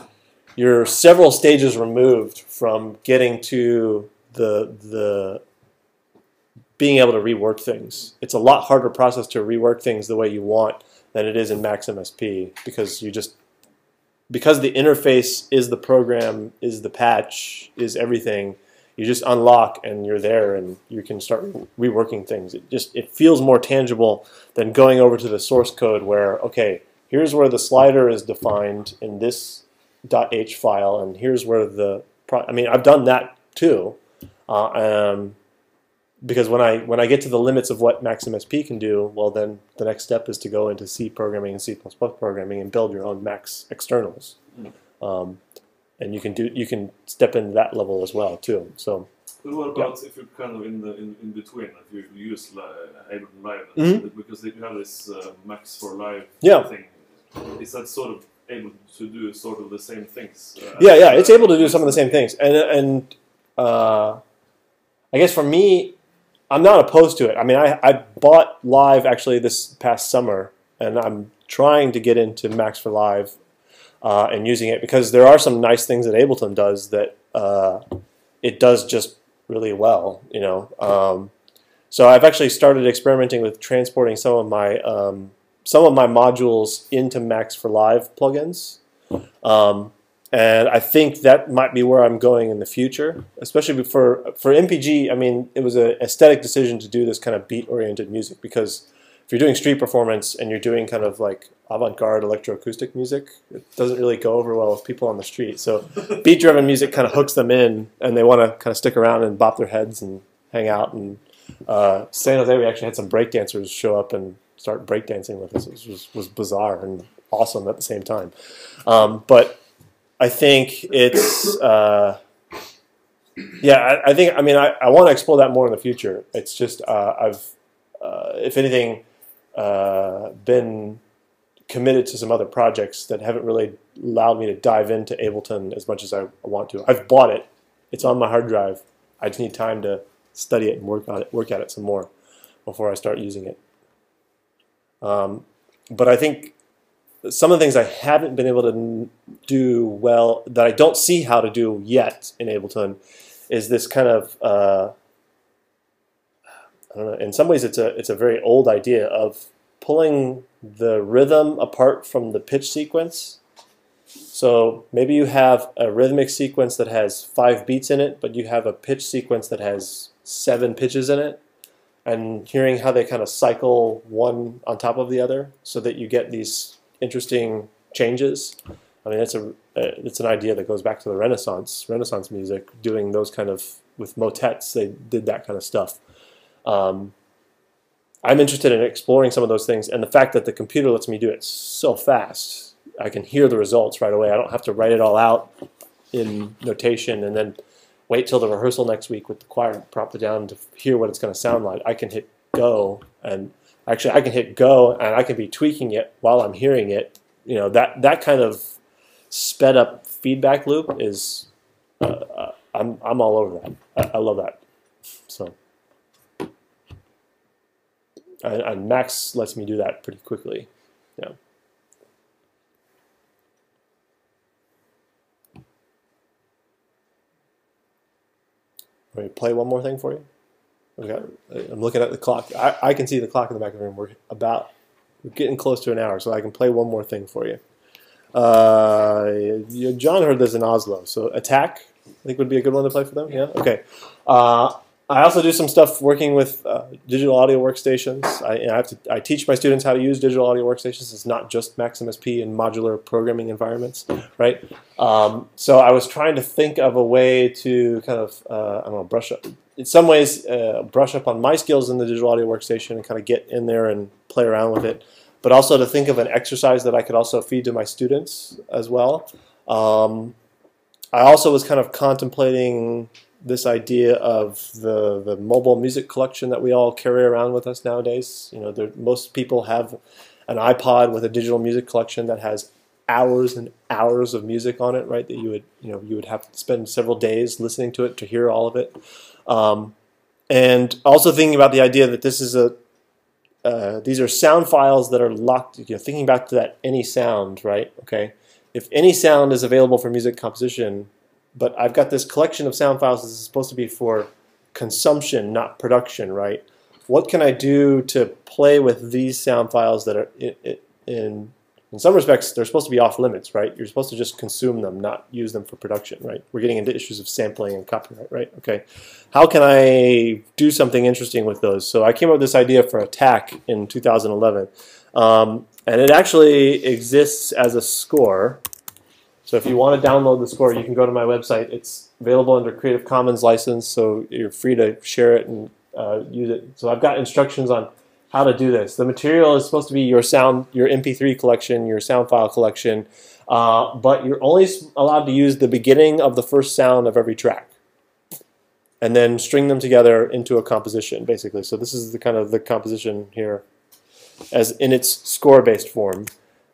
you're several stages removed from getting to the the being able to rework things. It's a lot harder process to rework things the way you want than it is in Max MSP because you just because the interface is the program, is the patch, is everything. you just unlock and you're there and you can start reworking things. It just it feels more tangible than going over to the source code where okay, here's where the slider is defined in this .h file, and here's where the pro- I mean I've done that too, uh, um, because when I when I get to the limits of what MaxMSP can do, well then the next step is to go into C programming and C++ programming and build your own Max externals. Um, and you can do you can step into that level as well too. So But what about if you're kind of in the in, in between, if you use li- Ableton Live, Mhm. because you have this uh, Max for Live Yeah. thing, is that sort of able to do sort of the same things? Uh, yeah, yeah, it's able to do some of the same things, and and uh, I guess for me, I'm not opposed to it. I mean, I I bought Live actually this past summer, and I'm trying to get into Max for Live uh, and using it because there are some nice things that Ableton does that uh, it does just really well, you know. Um, so I've actually started experimenting with transporting some of my um, some of my modules into Max for Live plugins. Um, and I think that might be where I'm going in the future, especially for for MPG. I mean, it was an aesthetic decision to do this kind of beat-oriented music because if you're doing street performance and you're doing kind of like avant-garde electroacoustic music, it doesn't really go over well with people on the street. So [LAUGHS] beat-driven music kind of hooks them in, and they want to kind of stick around and bop their heads and hang out. And uh, San Jose, we actually had some breakdancers show up and start breakdancing with us. It was, was bizarre and awesome at the same time. Um, but I think it's uh, yeah. I, I think I mean I, I want to explore that more in the future. It's just uh, I've uh, if anything uh, been committed to some other projects that haven't really allowed me to dive into Ableton as much as I want to. I've bought it. It's on my hard drive. I just need time to study it and work on it, work at it some more before I start using it. Um, but I think some of the things I haven't been able to do well that I don't see how to do yet in Ableton is this kind of uh, I don't know. In some ways, it's a it's a very old idea of pulling the rhythm apart from the pitch sequence. So maybe you have a rhythmic sequence that has five beats in it, but you have a pitch sequence that has seven pitches in it and hearing how they kind of cycle one on top of the other so that you get these interesting changes. I mean, it's a uh, it's an idea that goes back to the Renaissance, Renaissance music, doing those kind of with motets. They did that kind of stuff. Um, I'm interested in exploring some of those things, and the fact that the computer lets me do it so fast, I can hear the results right away. I don't have to write it all out in notation and then wait till the rehearsal next week with the choir prop it down to hear what it's going to sound like. I can hit go and actually I can hit go and I can be tweaking it while I'm hearing it. You know that that kind of sped up feedback loop is uh, uh, I'm I'm all over that. I, I love that. So and, and Max lets me do that pretty quickly. Yeah. Let me play one more thing for you. Okay, I'm looking at the clock. I, I can see the clock in the back of the room. We're about we're getting close to an hour, so I can play one more thing for you. Uh, Jon heard this in Oslo, so Attack I think would be a good one to play for them. Yeah. Okay. Uh, I also do some stuff working with uh, digital audio workstations. I, I have to I teach my students how to use digital audio workstations. It's not just MaxMSP and modular programming environments, right? Um, so I was trying to think of a way to kind of uh, I don't know brush up in some ways uh, brush up on my skills in the digital audio workstation and kind of get in there and play around with it, but also to think of an exercise that I could also feed to my students as well. Um, I also was kind of contemplating this idea of the the mobile music collection that we all carry around with us nowadays. You know, there, most people have an iPod with a digital music collection that has hours and hours of music on it, right? That you would you know you would have to spend several days listening to it to hear all of it. Um, and also thinking about the idea that this is a uh, these are sound files that are locked. You know, thinking back to that any sound, right? Okay, if any sound is available for music composition, but I've got this collection of sound files that is supposed to be for consumption, not production, right? What can I do to play with these sound files that are in, in in some respects, they're supposed to be off limits, right? You're supposed to just consume them, not use them for production, right? We're getting into issues of sampling and copyright, right? Okay. How can I do something interesting with those? So I came up with this idea for Attack in 2011. Um, and it actually exists as a score. So if you want to download the score, you can go to my website. It's available under Creative Commons license, so you're free to share it and uh, use it. So I've got instructions on how to do this. The material is supposed to be your sound, your MP3 collection, your sound file collection, uh, but you're only allowed to use the beginning of the first sound of every track, and then string them together into a composition, basically. So this is the kind of the composition here, as in its score-based form.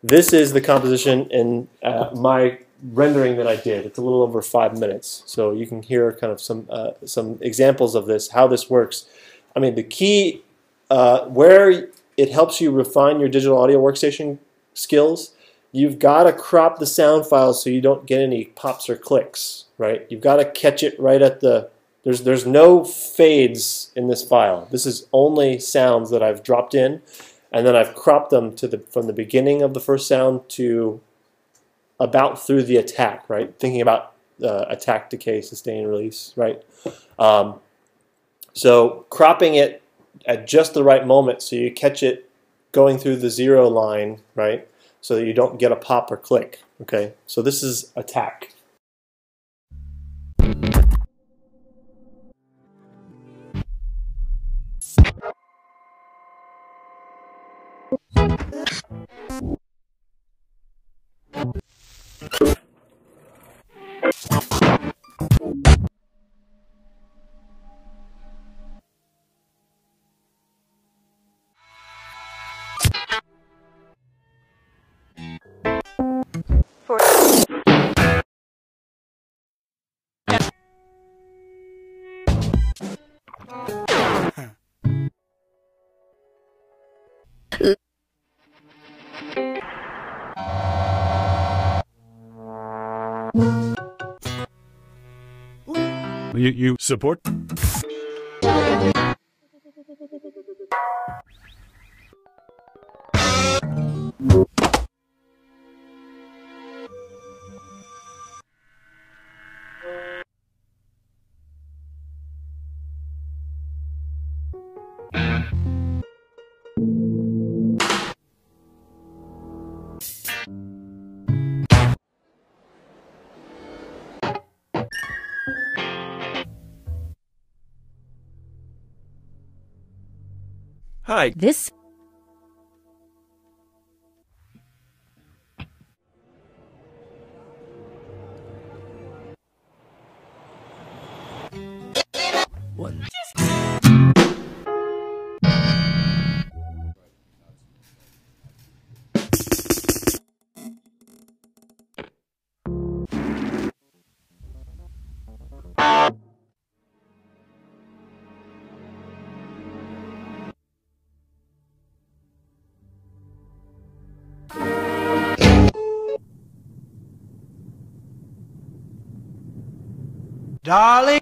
This is the composition in uh, my rendering that I did. It's a little over five minutes, so you can hear kind of some uh, some examples of this, how this works. I mean, the key uh, where it helps you refine your digital audio workstation skills, you've got to crop the sound files so you don't get any pops or clicks, right? You've got to catch it right at the there's there's no fades in this file. This is only sounds that I've dropped in, and then I've cropped them to the from the beginning of the first sound to about through the attack, right? Thinking about uh, attack, decay, sustain, release, right? Um, so cropping it at just the right moment so you catch it going through the zero line, right? So that you don't get a pop or click, okay? So this is attack. You, you support? Hi. This Darling.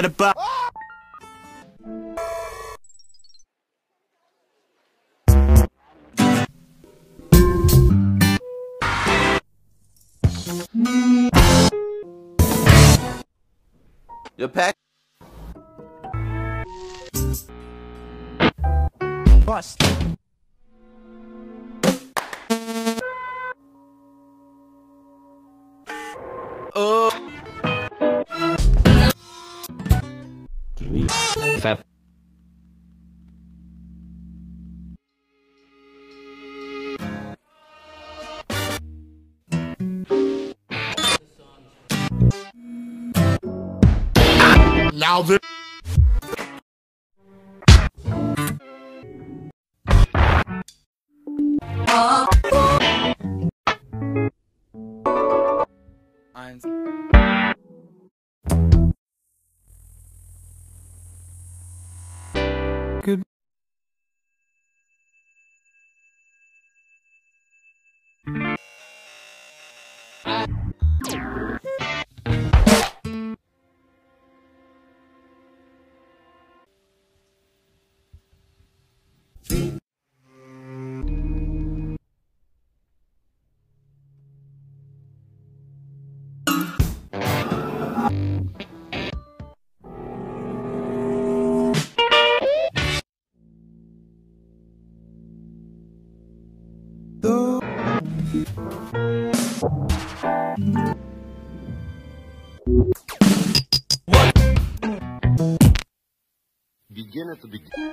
Right about. Your pack. Bust. Now at the beginning.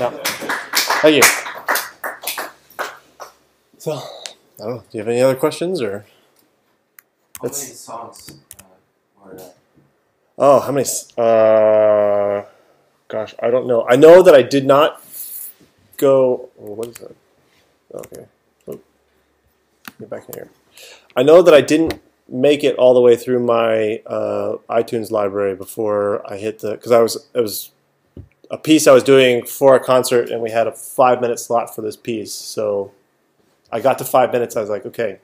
Yeah. Thank you. So, I don't know. Do you have any other questions or? How many songs uh, were there? Oh, how many? Uh, gosh, I don't know. I know that I did not go. oh, What is that? Okay. Oh, Get back in here. I know that I didn't make it all the way through my uh, iTunes library before I hit the because I was it was a piece I was doing for a concert and we had a five minute slot for this piece. So I got to five minutes. I was like, okay,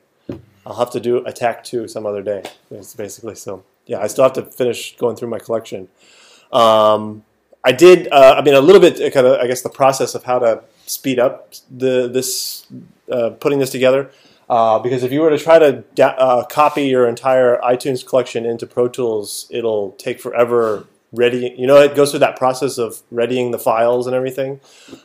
I'll have to do attack two some other day. It's basically so. Yeah, I still have to finish going through my collection. Um, I did. Uh, I mean, a little bit. Kind of. I guess the process of how to speed up the this uh, putting this together. Uh, because if you were to try to da- uh, copy your entire iTunes collection into Pro Tools, it'll take forever. Ready, you know, it goes through that process of readying the files and everything.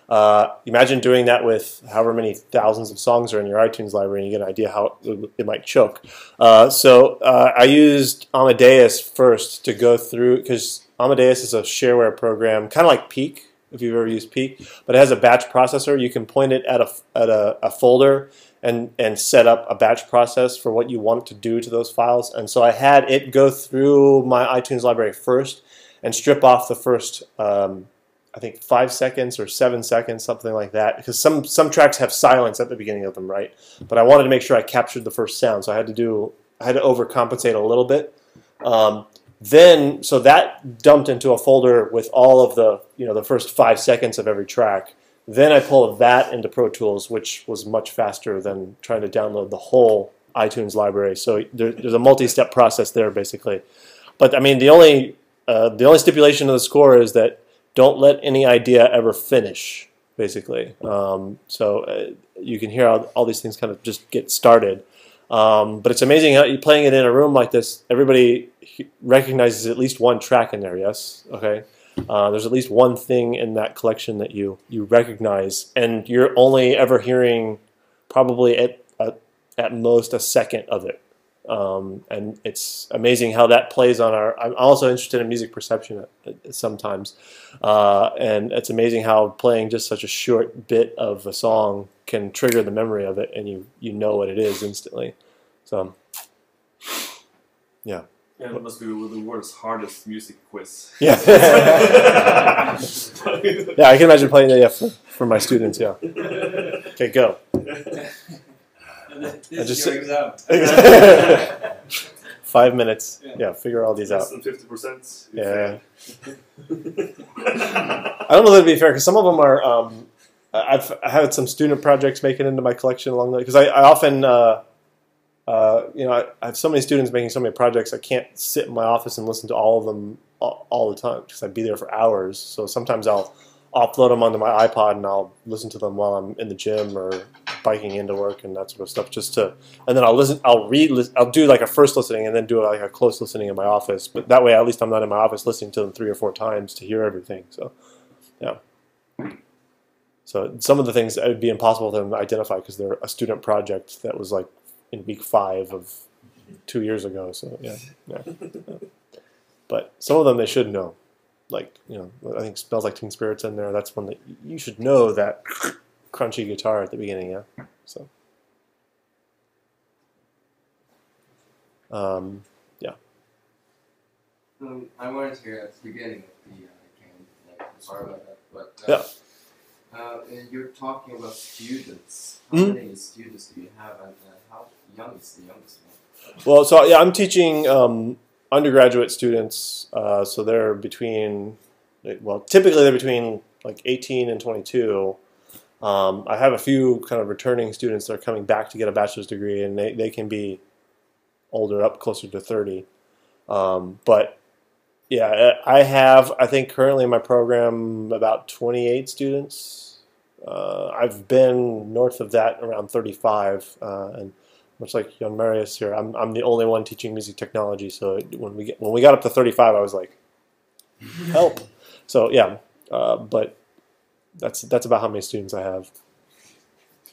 Uh, imagine doing that with however many thousands of songs are in your iTunes library, and you get an idea how it, might choke. Uh, so uh, I used Amadeus first to go through because Amadeus is a shareware program, kind of like Peak, if you've ever used Peak, but it has a batch processor. You can point it at a at a, a folder and and set up a batch process for what you want to do to those files. And so I had it go through my iTunes library first and strip off the first. Um, I think five seconds or seven seconds, something like that. Because some some tracks have silence at the beginning of them, right? But I wanted to make sure I captured the first sound, so I had to do I had to overcompensate a little bit. Um, then, so that dumped into a folder with all of the you know the first five seconds of every track. Then I pulled that into Pro Tools, which was much faster than trying to download the whole iTunes library. So there, there's a multi-step process there, basically. But I mean, the only uh, the only stipulation of the score is that don't let any idea ever finish, basically. Um, so uh, you can hear how all these things kind of just get started. Um, but it's amazing how you're playing it in a room like this. Everybody recognizes at least one track in there. Yes, okay. Uh, there's at least one thing in that collection that you you recognize, and you're only ever hearing probably at at, at most a second of it. Um, and it's amazing how that plays on our. I'm also interested in music perception sometimes, uh, and it's amazing how playing just such a short bit of a song can trigger the memory of it, and you you know what it is instantly. So Yeah, it must be the world's hardest music quiz. yeah, [LAUGHS] yeah, I can imagine playing that yeah, for, for my students. Yeah. Okay, go. And then I just is your sit- exam. [LAUGHS] Five minutes. Yeah. Yeah, figure all these out. Less than fifty percent. Yeah. [LAUGHS] I don't know that to be fair because some of them are. Um, I've I had some student projects making into my collection along the way because I, I often, uh, uh, you know, I, I have so many students making so many projects. I can't sit in my office and listen to all of them all, all the time because I'd be there for hours. So sometimes I'll upload them onto my iPod and I'll listen to them while I'm in the gym or biking into work and that sort of stuff. Just to, and then I'll listen. I'll read. I'll do like a first listening and then do like a close listening in my office. But that way, at least I'm not in my office listening to them three or four times to hear everything. So, yeah. So some of the things it would be impossible for them to identify because they're a student project that was like in week five of two years ago. So yeah, yeah. yeah. But some of them they should know. Like you know, I think smells like Teen Spirits in there. That's one that you should know that crunchy guitar at the beginning. Yeah. So. Um, yeah. Um, I wanted to hear at the beginning of the uh, game. Like, sorry about that, but uh, Yeah. Uh, and you're talking about students. How Mhm. many students do you have, and uh, how young is the youngest one? Well, so yeah, I'm teaching um, undergraduate students. Uh, so they're between, well, typically they're between like 18 and 22. Um, I have a few kind of returning students that are coming back to get a bachelor's degree, and they, they can be older, up closer to 30. Um, but yeah, I have, I think currently in my program, about 28 students. Uh, I've been north of that around 35, uh, and much like Jon Marius here, I'm, I'm the only one teaching music technology. So it- when we get, when we got up to 35, I was like, help. [LAUGHS] So yeah, uh, but that's that's about how many students I have.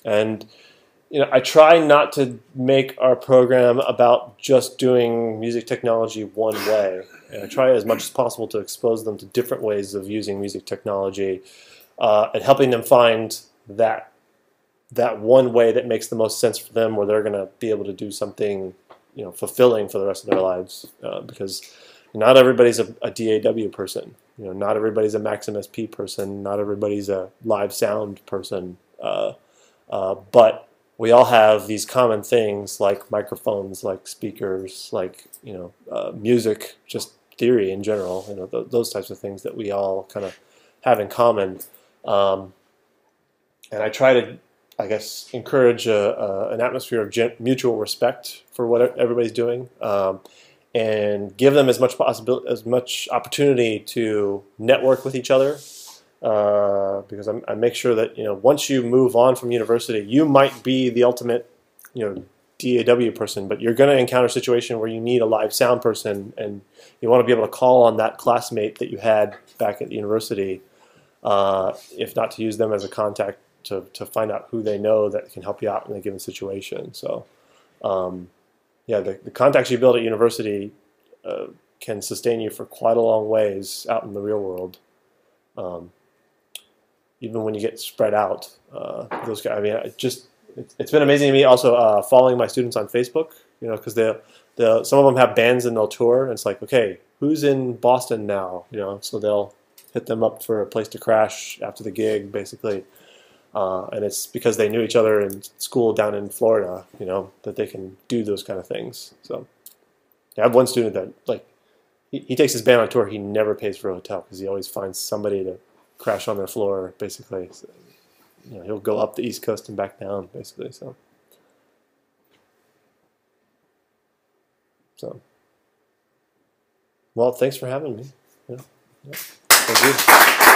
And you know, I try not to make our program about just doing music technology one way. And I try as much as possible to expose them to different ways of using music technology uh, and helping them find that that one way that makes the most sense for them, where they're going to be able to do something, you know, fulfilling for the rest of their lives. Uh, because not everybody's a, a DAW person. You know, not everybody's a Max MSP person. Not everybody's a live sound person. Uh, uh, but we all have these common things like microphones, like speakers, like you know, uh, music, just theory in general. You know, th- those types of things that we all kind of have in common. Um, and I try to, I guess, encourage a, a, an atmosphere of gen- mutual respect for what everybody's doing, um, and give them as much possibility, as much opportunity to network with each other. Uh, because I'm, I make sure that you know once you move on from university, you might be the ultimate, you know, DAW person, but you're going to encounter a situation where you need a live sound person, and you want to be able to call on that classmate that you had back at the university, uh, if not to use them as a contact to, to find out who they know that can help you out in a given situation. So, um, yeah, the, the contacts you build at university uh, can sustain you for quite a long ways out in the real world. Um, even when you get spread out, uh, those guys. I mean, it just it, it's been amazing to me. Also, uh, following my students on Facebook, you know, because they they some of them have bands and they'll tour, and it's like, okay, who's in Boston now? You know, so they'll hit them up for a place to crash after the gig, basically. Uh, and it's because they knew each other in school down in Florida, you know, that they can do those kind of things. So, yeah, I have one student that like he, he takes his band on tour. He never pays for a hotel because he always finds somebody to crash on their floor, basically. So, you know, he'll go up the East Coast and back down, basically. So, so, well, thanks for having me. Yeah, yeah. Thank you.